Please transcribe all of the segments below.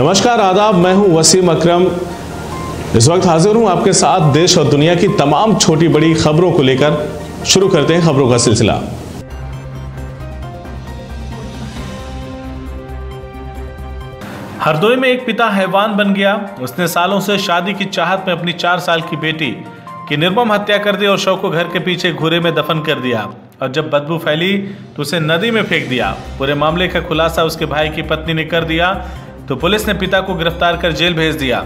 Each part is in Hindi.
नमस्कार, आदाब, मैं हूँ वसीम अकरम। इस वक्त हाजिर हूँ आपके साथ देश और दुनिया की तमाम छोटी बड़ी खबरों को लेकर। शुरू करते हैं खबरों का सिलसिला। हरदोई में एक पिता हैवान बन गया। उसने सालों से शादी की चाहत में अपनी चार साल की बेटी की निर्मम हत्या कर दी और शव को घर के पीछे घूरे में दफन कर दिया। और जब बदबू फैली तो उसे नदी में फेंक दिया। पूरे मामले का खुलासा उसके भाई की पत्नी ने कर दिया। तो पुलिस ने पिता को गिरफ़्तार कर जेल भेज दिया।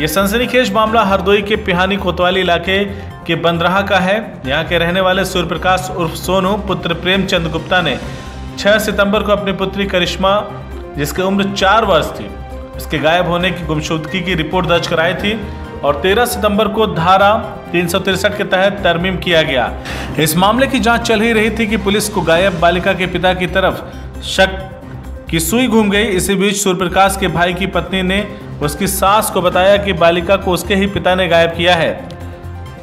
ये सनसनीखेज मामला हरदोई के पिहानी कोतवाली इलाके के बंदराहा का है। यहाँ के रहने वाले सूर्य प्रकाश उर्फ़ सोनू, पुत्र प्रेमचंद गुप्ता ने 6 सितंबर को अपनी पुत्री करिश्मा, जिसकी उम्र चार वर्ष थी उसके गायब होने की गुमशुदगी की रिपोर्ट दर्ज कराई थी और 13 सितंबर को धारा तीन के तहत तरमीम किया गया। इस मामले की जाँच चल ही रही थी कि पुलिस को गायब बालिका के पिता की तरफ़ शक की सुई घूम गई। इसी बीच सूर्यप्रकाश के भाई की पत्नी ने उसकी सास को बताया कि बालिका को उसके ही पिता ने गायब किया है।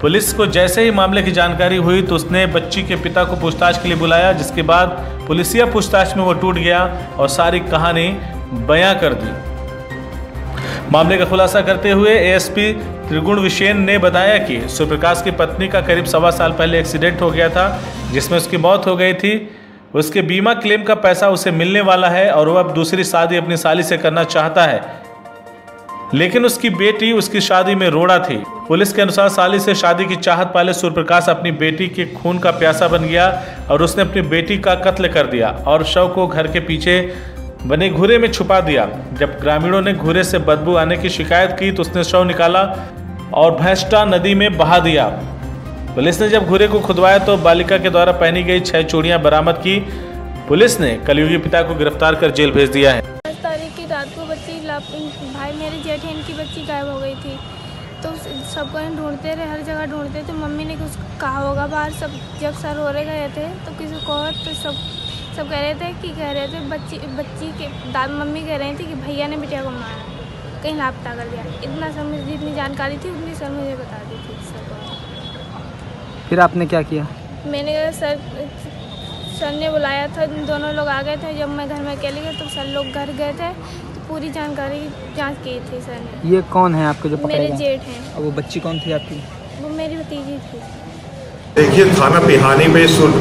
पुलिस को जैसे ही मामले की जानकारी हुई तो उसने बच्ची के पिता को पूछताछ के लिए बुलाया, जिसके बाद पुलिसिया पूछताछ में वो टूट गया और सारी कहानी बयां कर दी। मामले का खुलासा करते हुए एएसपी त्रिगुण विशेन ने बताया कि सूर्यप्रकाश की पत्नी का करीब सवा साल पहले एक्सीडेंट हो गया था, जिसमें उसकी मौत हो गई थी। उसके बीमा क्लेम का पैसा उसे मिलने वाला है और वह अब दूसरी शादी अपनी साली से करना चाहता है। लेकिन उसकी बेटी उसकी शादी में रोड़ा थी। पुलिस के अनुसार साली से शादी की चाहत पाले सूर्यप्रकाश अपनी बेटी के खून का प्यासा बन गया और उसने अपनी बेटी का कत्ल कर दिया और शव को घर के पीछे बने घूरे में छुपा दिया। जब ग्रामीणों ने घूरे से बदबू आने की शिकायत की तो उसने शव निकाला और भैंसटा नदी में बहा दिया। पुलिस ने जब घूरे को खुदवाया तो बालिका के द्वारा पहनी गई छह चूड़ियाँ बरामद की। पुलिस ने कलयुगी पिता को गिरफ़्तार कर जेल भेज दिया है। दस तारीख की रात को बच्ची भाई मेरे जेठ इनकी बच्ची गायब हो गई थी। तो सबको ढूंढते रहे, हर जगह ढूंढते तो मम्मी ने कुछ कहा होगा बाहर, सब जब सर हो रहे गए थे तो किसी को तो सब सब कह रहे थे कि कह रहे थे बच्ची बच्ची के दाद मम्मी कह रही थी कि भैया ने बिटिया को मारा, कहीं लापता कर दिया। इतना सर मुझे जितनी जानकारी थी, उतनी सर मुझे बता दी थी सर को। फिर आपने क्या किया? मैंने कहा सर सर ने बुलाया था दोनों लोग आ गए थे। जब मैं घर में अकेली गई तो सर लोग घर गए थे। तो पूरी जानकारी जाँच की थी सर ने। ये कौन है आपके जो मेरे जेठ हैं। और वो बच्ची कौन थी आपकी? वो मेरी भतीजी थी। देखिए थाना पिहानी में सूर्य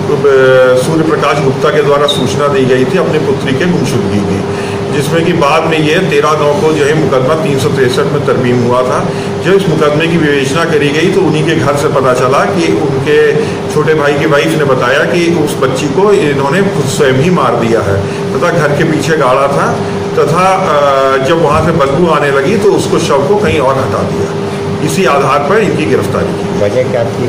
सूर्य प्रकाश गुप्ता के द्वारा सूचना दी गई थी अपनी पुत्री के गुमशुदगी की। जिसमें कि बाद में यह तेरह नौ को जो है मुकदमा तीन सौ तिरसठ में तरमीम हुआ था। जब इस मुकदमे की विवेचना करी गई तो उन्हीं के घर से पता चला कि उनके छोटे भाई की वाइफ ने बताया कि उस बच्ची को इन्होंने खुद स्वयं ही मार दिया है तथा घर के पीछे गाड़ा था तथा जब वहाँ से बदबू आने लगी तो उसको शव को कहीं और हटा दिया। इसी आधार पर इनकी गिरफ्तारी की। वजह क्या थी?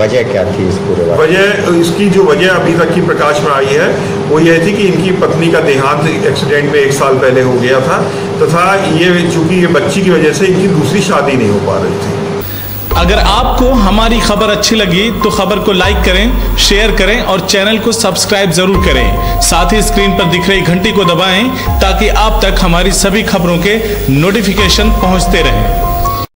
वजह क्या थी इस पूरे वजह इसकी जो वजह अभी तक की प्रकाश में आई है वो यह थी कि इनकी पत्नी का देहांत एक्सीडेंट में एक साल पहले हो गया था तथा तो ये चूँकि ये बच्ची की वजह से इनकी दूसरी शादी नहीं हो पा रही थी। अगर आपको हमारी खबर अच्छी लगी तो खबर को लाइक करें शेयर करें और चैनल को सब्सक्राइब ज़रूर करें। साथ ही स्क्रीन पर दिख रही घंटी को दबाएँ ताकि आप तक हमारी सभी खबरों के नोटिफिकेशन पहुँचते रहें।